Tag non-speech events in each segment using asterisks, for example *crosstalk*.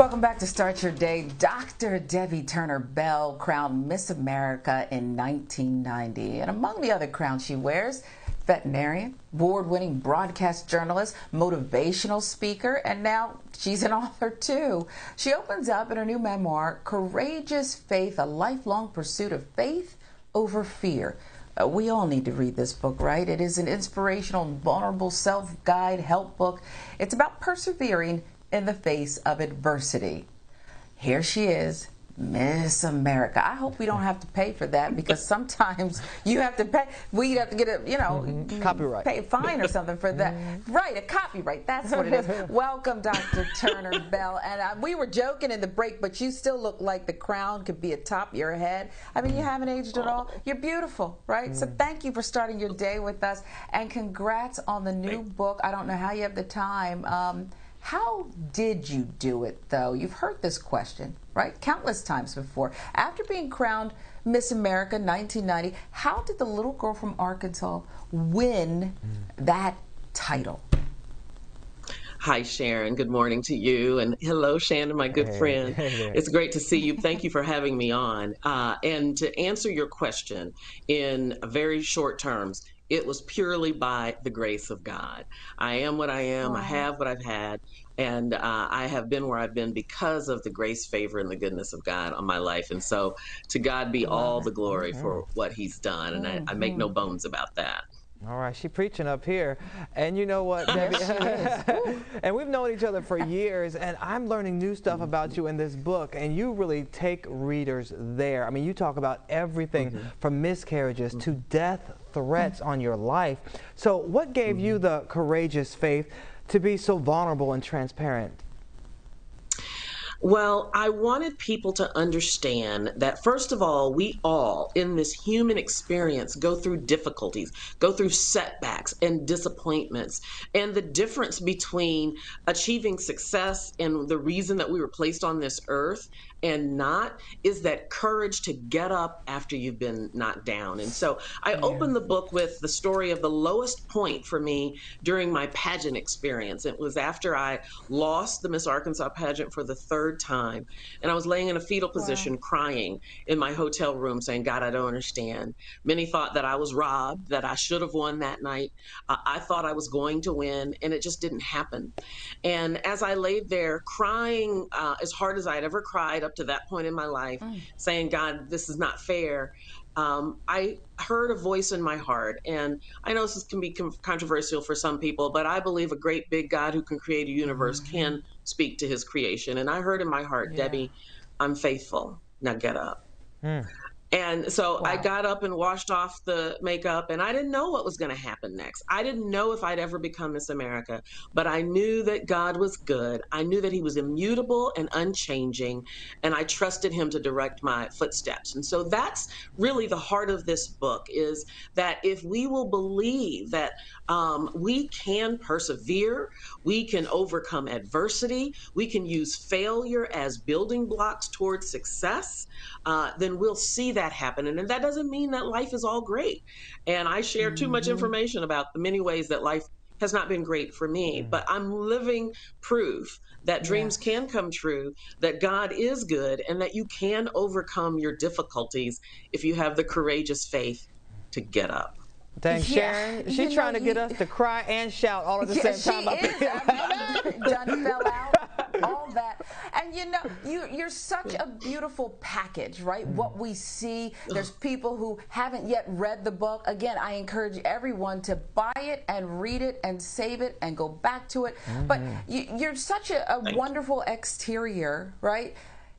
Welcome back to Start Your Day. Dr. Debbye Turner Bell crowned Miss America in 1990. And among the other crowns she wears, veterinarian, award winning broadcast journalist, motivational speaker, and now she's an author too. She opens up in her new memoir, Courageous Faith A Lifelong Pursuit of Faith Over Fear. Uh, we all need to read this book, right? It is an inspirational vulnerable self guide help book. It's about persevering in the face of adversity. Here she is, Miss America. I hope we don't have to pay for that because sometimes you have to pay. We'd have to get a, you know, mm-hmm. copyright, pay a fine or something for that. Mm-hmm. Right, a copyright. That's what it is. *laughs* Welcome, Dr. Turner Bell. And uh, we were joking in the break, but you still look like the crown could be atop your head. I mean, you haven't aged at all. You're beautiful, right? Mm. So thank you for starting your day with us, and congrats on the new book. I don't know how you have the time. Um, how did you do it, though? You've heard this question, right? Countless times before. After being crowned Miss America 1990, how did the little girl from Arkansas win that title? Hi, Sharon. Good morning to you. And hello, Shannon, my good hey, friend. Hey, it's great to see you. Thank you for having me on. Uh, and to answer your question in very short terms, it was purely by the grace of God. I am what I am. Wow. I have what I've had. And uh, I have been where I've been because of the grace, favor, and the goodness of God on my life. And so to God be all the glory mm-hmm. for what He's done. And I, I make no mm-hmm. bones about that. All right, she's preaching up here. And you know what, Debbye? *laughs* and we've known each other for years, and I'm learning new stuff about you in this book, and you really take readers there. I mean, you talk about everything mm -hmm. from miscarriages mm -hmm. to death threats mm -hmm. on your life. So, what gave you mm-hmm. the courageous faith to be so vulnerable and transparent? Well, I wanted people to understand that, first of all, we all in this human experience go through difficulties, go through setbacks and disappointments. And the difference between achieving success and the reason that we were placed on this earth and not is that courage to get up after you've been knocked down. And so I yeah. opened the book with the story of the lowest point for me during my pageant experience. It was after I lost the Miss Arkansas pageant for the third time. And I was laying in a fetal position wow. crying in my hotel room saying, God, I don't understand. Many thought that I was robbed, that I should have won that night. Uh, I thought I was going to win, and it just didn't happen. And as I laid there crying uh, as hard as I'd ever cried, up to that point in my life, mm. saying, God, this is not fair. Um, I heard a voice in my heart, and I know this can be controversial for some people, but I believe a great big God who can create a universe mm-hmm. can speak to his creation. And I heard in my heart, yeah. Debbye, I'm faithful. Now get up. Mm. And so wow. I got up and washed off the makeup, and I didn't know what was going to happen next. I didn't know if I'd ever become Miss America, but I knew that God was good. I knew that He was immutable and unchanging, and I trusted Him to direct my footsteps. And so that's really the heart of this book is that if we will believe that um, we can persevere, we can overcome adversity, we can use failure as building blocks towards success, uh, then we'll see that happen. And, and that doesn't mean that life is all great. And I share too mm-hmm. much information about the many ways that life has not been great for me, mm-hmm. but I'm living proof that dreams yeah. can come true, that God is good, and that you can overcome your difficulties if you have the courageous faith to get up. Thanks, yeah. Sharon. She's you trying know, to get us to cry and shout all at the yeah, same time. She is. I *laughs* mean, Johnny fell out. All that, and you know, you're such a beautiful package, right? Mm. What we see. There's people who haven't yet read the book. Again, I encourage everyone to buy it and read it and save it and go back to it. Mm-hmm. But you, are such a, a wonderful exterior, right?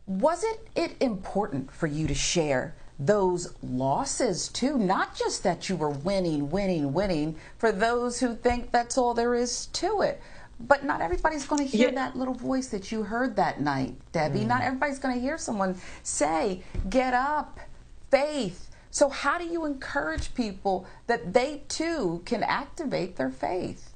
Wasn't it important for you to share those losses too, not just that you were winning, winning, winning, for those who think that's all there is to it. But not everybody's going to hear yeah. that little voice that you heard that night, Debbye. Mm. Not everybody's going to hear someone say, Get up, faith. So, how do you encourage people that they too can activate their faith?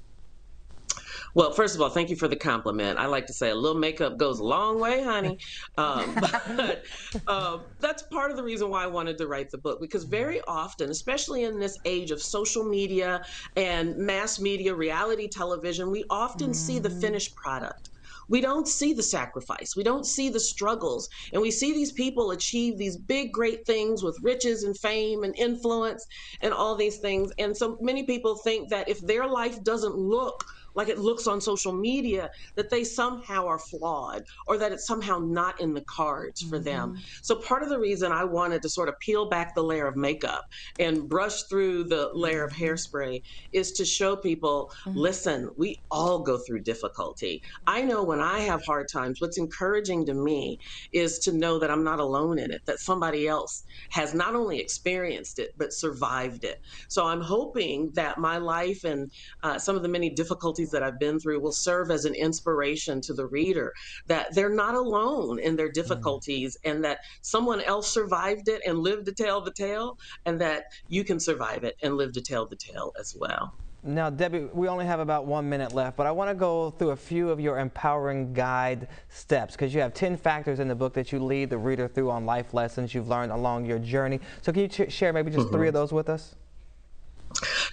Well, first of all, thank you for the compliment. I like to say a little makeup goes a long way, honey. Um, *laughs* but uh, that's part of the reason why I wanted to write the book because very often, especially in this age of social media and mass media, reality television, we often mm-hmm. see the mm-hmm. finished product we don't see the sacrifice, we don't see the struggles, and we see these people achieve these big, great things with riches and fame and influence and all these things. And so many people think that if their life doesn't look like it looks on social media, that they somehow are flawed or that it's somehow not in the cards for mm-hmm. them. So part of the reason I wanted to sort of peel back the layer of makeup and brush through the layer of hairspray is to show people, mm-hmm. listen, we all go through difficulty. I know when I have hard times, what's encouraging to me is to know that I'm not alone in it, that somebody else has not only experienced it, but survived it. So I'm hoping that my life and uh, some of the many difficulties that I've been through will serve as an inspiration to the reader that they're not alone in their mm. difficulties mm. and that someone else survived it and lived to tell the tale, and that you can survive it and live to tell the tale as well. Now, Debbye, we only have about one minute left, but I want to go through a few of your empowering guide steps because you have 10 factors in the book that you lead the reader through on life lessons you've learned along your journey. So, can you share maybe just mm -hmm. three of those with us?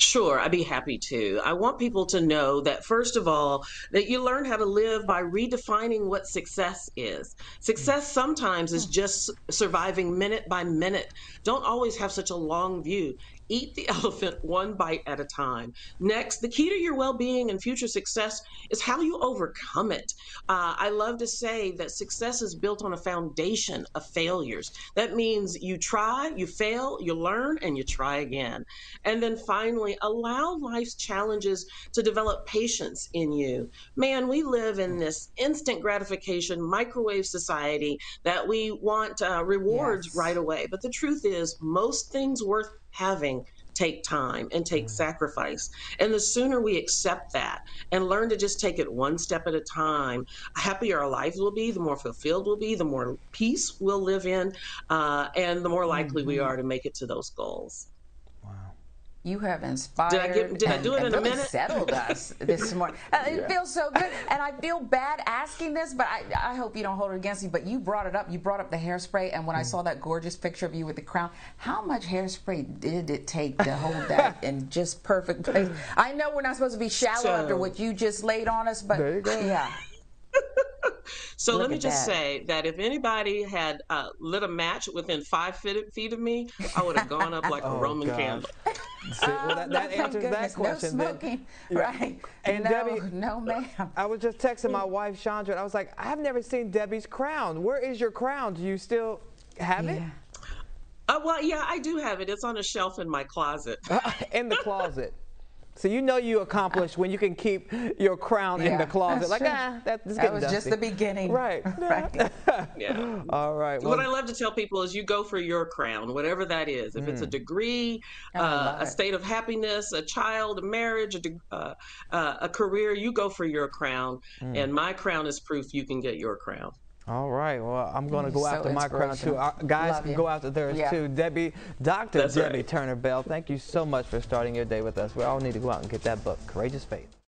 Sure, I'd be happy to. I want people to know that, first of all, that you learn how to live by redefining what success is. Success sometimes is just surviving minute by minute. Don't always have such a long view. Eat the *laughs* elephant one bite at a time. Next, the key to your well being and future success is how you overcome it. Uh, I love to say that success is built on a foundation of failures. That means you try, you fail, you learn, and you try again. And then finally, allow life's challenges to develop patience in you. Man, we live in this instant gratification microwave society that we want uh, rewards yes. right away. But the truth is, most things worth having take time and take mm. sacrifice. And the sooner we accept that and learn to just take it one step at a time, happier our lives will be, the more fulfilled we'll be, the more peace we'll live in, uh, and the more likely mm-hmm. we are to make it to those goals. You have inspired. Did I, get, did and, I do it in really a minute? Settled us *laughs* this morning. Uh, it feels so good, and I feel bad asking this, but I, I hope you don't hold it against me. But you brought it up. You brought up the hairspray, and when mm. I saw that gorgeous picture of you with the crown, how much hairspray did it take to hold *laughs* that in just perfect place? I know we're not supposed to be shallow so, after what you just laid on us, but yeah. *laughs* So Look let me just that. say that if anybody had uh, lit a match within five feet, feet of me, I would have gone up like oh, a Roman gosh. candle. See, well, that, *laughs* that oh, answers that question. No smoking, *laughs* then, right? And no, Debbye, no, ma'am. I was just texting my *laughs* wife Chandra, and I was like, I've never seen Debbye's crown. Where is your crown? Do you still have yeah. it? Uh, well, yeah, I do have it. It's on a shelf in my closet. in the closet. So you know you accomplished when you can keep your crown yeah, in the closet. Like, true. ah, that's that was dusty. just the beginning. Right. *laughs* right. *laughs* yeah. All right. Well, what I love to tell people is you go for your crown, whatever that is. If mm. it's a mm. degree, uh, a state of happiness, a child, a marriage, a, uh, uh, a career, you go for your crown. Mm. And my crown is proof you can get your crown. All right. Well, I'm going to go mm, so after my crown too. Our guys Love can you. go after theirs yeah. too. Debbye, Dr. That's Debbye right. Turner Bell, thank you so much for starting your day with us. We all need to go out and get that book, Courageous Faith.